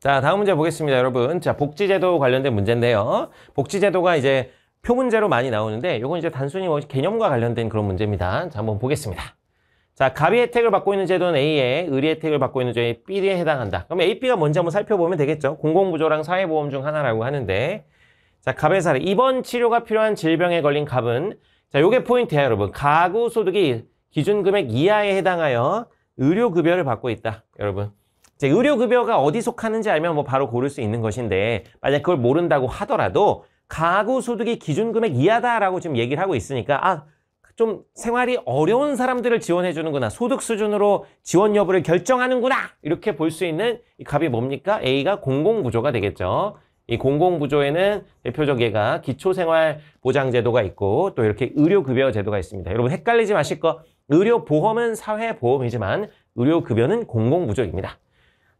자, 다음 문제 보겠습니다, 여러분. 자, 복지제도 관련된 문제인데요. 복지제도가 이제 표 문제로 많이 나오는데, 이건 이제 단순히 뭐 개념과 관련된 그런 문제입니다. 자, 한번 보겠습니다. 자, 갑이 혜택을 받고 있는 제도는 A에, 의리 혜택을 받고 있는 제도에 B에 해당한다. 그럼 A, B가 뭔지 한번 살펴보면 되겠죠. 공공부조랑 사회보험 중 하나라고 하는데, 자, 갑의 사례. 입원 치료가 필요한 질병에 걸린 갑은, 자, 요게 포인트야, 여러분. 가구 소득이 기준 금액 이하에 해당하여 의료급여를 받고 있다, 여러분. 이제 의료급여가 어디 속하는지 알면 뭐 바로 고를 수 있는 것인데 만약 그걸 모른다고 하더라도 가구 소득이 기준 금액 이하다라고 지금 얘기를 하고 있으니까 아 좀 생활이 어려운 사람들을 지원해 주는구나. 소득 수준으로 지원 여부를 결정하는구나. 이렇게 볼 수 있는 이 값이 뭡니까? A가 공공부조가 되겠죠. 이 공공부조에는 대표적 예가 기초생활보장제도가 있고 또 이렇게 의료급여 제도가 있습니다. 여러분 헷갈리지 마실 거. 의료보험은 사회보험이지만 의료급여는 공공부조입니다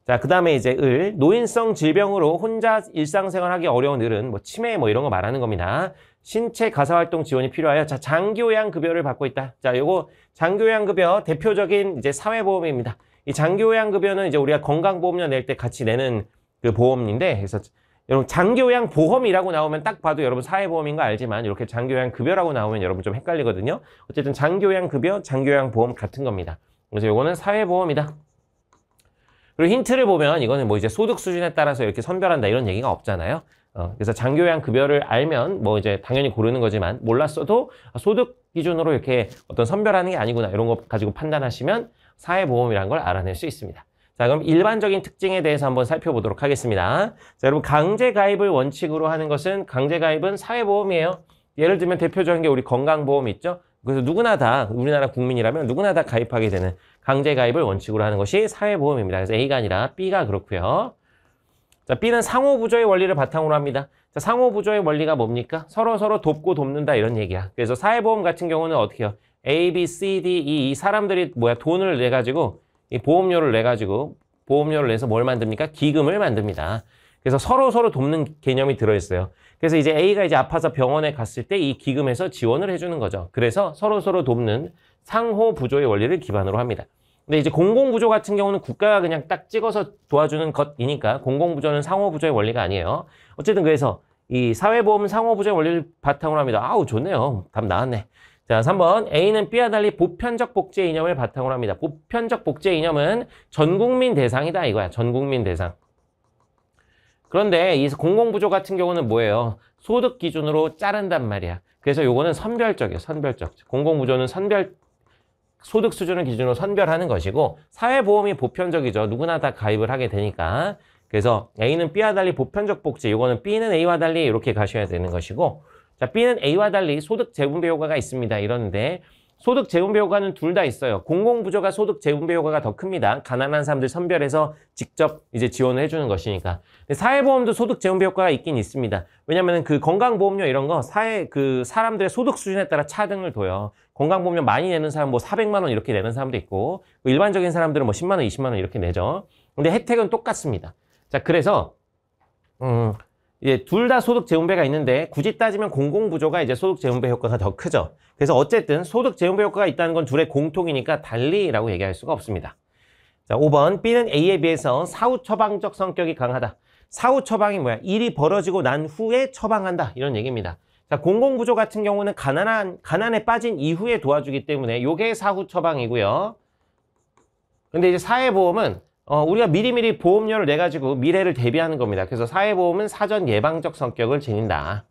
자, 그 다음에 이제 을, 노인성 질병으로 혼자 일상생활하기 어려운 을은 뭐 치매 뭐 이런 거 말하는 겁니다. 신체 가사활동 지원이 필요하여 자, 장기요양급여를 받고 있다. 자, 요거 장기요양급여 대표적인 이제 사회보험입니다. 이 장기요양급여는 이제 우리가 건강보험료 낼 때 같이 내는 그 보험인데, 그래서 여러분 장기요양 보험이라고 나오면 딱 봐도 여러분 사회보험인 거 알지만 이렇게 장기요양 급여라고 나오면 여러분 좀 헷갈리거든요. 어쨌든 장기요양 급여, 장기요양 보험 같은 겁니다. 그래서 요거는 사회보험이다. 그리고 힌트를 보면 이거는 뭐 이제 소득 수준에 따라서 이렇게 선별한다 이런 얘기가 없잖아요. 어, 그래서 장교양 급여를 알면 뭐 이제 당연히 고르는 거지만 몰랐어도 소득 기준으로 이렇게 어떤 선별하는 게 아니구나 이런 거 가지고 판단하시면 사회보험이라는 걸 알아낼 수 있습니다. 자, 그럼 일반적인 특징에 대해서 한번 살펴보도록 하겠습니다. 자, 여러분 강제 가입을 원칙으로 하는 것은 강제 가입은 사회보험이에요. 예를 들면 대표적인 게 우리 건강보험 있죠? 그래서 누구나 다 우리나라 국민이라면 누구나 다 가입하게 되는 강제 가입을 원칙으로 하는 것이 사회보험입니다. 그래서 A가 아니라 B가 그렇고요. 자, B는 상호부조의 원리를 바탕으로 합니다. 자, 상호부조의 원리가 뭡니까? 서로 서로 돕고 돕는다 이런 얘기야. 그래서 사회보험 같은 경우는 어떻게 해요? A, B, C, D, E 이 사람들이 뭐야 돈을 내 가지고 이 보험료를 내 가지고 보험료를 내서 뭘 만듭니까? 기금을 만듭니다. 그래서 서로 서로 돕는 개념이 들어 있어요. 그래서 이제 A가 이제 아파서 병원에 갔을 때 이 기금에서 지원을 해주는 거죠. 그래서 서로 서로 돕는 상호 부조의 원리를 기반으로 합니다. 근데 이제 공공부조 같은 경우는 국가가 그냥 딱 찍어서 도와주는 것이니까 공공부조는 상호부조의 원리가 아니에요. 어쨌든 그래서 이 사회보험 상호부조의 원리를 바탕으로 합니다. 아우 좋네요. 답 나왔네. 자, 3번 A는 B와 달리 보편적 복제 이념을 바탕으로 합니다. 보편적 복제 이념은 전국민 대상이다 이거야. 전국민 대상. 그런데 이 공공부조 같은 경우는 뭐예요? 소득 기준으로 자른단 말이야. 그래서 요거는 선별적이에요. 선별적. 공공부조는 선별 소득 수준을 기준으로 선별하는 것이고 사회보험이 보편적이죠. 누구나 다 가입을 하게 되니까. 그래서 A는 B와 달리 보편적 복지, 이거는 B는 A와 달리 이렇게 가셔야 되는 것이고 자, B는 A와 달리 소득 재분배 효과가 있습니다. 이러는데 소득 재분배 효과는 둘 다 있어요. 공공부조가 소득 재분배 효과가 더 큽니다. 가난한 사람들 선별해서 직접 이제 지원을 해주는 것이니까. 사회보험도 소득 재분배 효과가 있긴 있습니다. 왜냐하면 그 건강보험료 이런 거 사회 그 사람들의 소득 수준에 따라 차등을 둬요. 건강보험료 많이 내는 사람 뭐 400만 원 이렇게 내는 사람도 있고 일반적인 사람들은 뭐 10만 원, 20만 원 이렇게 내죠. 근데 혜택은 똑같습니다. 자, 그래서 음, 이제 둘 다 소득 재분배가 있는데 굳이 따지면 공공부조가 이제 소득 재분배 효과가 더 크죠. 그래서 어쨌든 소득 재분배 효과가 있다는 건 둘의 공통이니까 달리라고 얘기할 수가 없습니다. 자, 5번 B는 A에 비해서 사후 처방적 성격이 강하다. 사후 처방이 뭐야? 일이 벌어지고 난 후에 처방한다. 이런 얘기입니다. 자, 공공부조 같은 경우는 가난한 가난에 빠진 이후에 도와주기 때문에 요게 사후 처방이고요. 근데 이제 사회보험은 어, 우리가 미리미리 보험료를 내가지고 미래를 대비하는 겁니다. 그래서 사회보험은 사전 예방적 성격을 지닌다.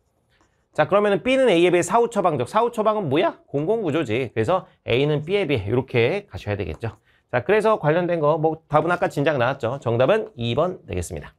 자, 그러면 B는 A에 비해 사후 처방적. 사후 처방은 뭐야? 공공구조지. 그래서 A는 B에 비해 이렇게 가셔야 되겠죠. 자, 그래서 관련된 거, 뭐, 답은 아까 진작 나왔죠. 정답은 2번 되겠습니다.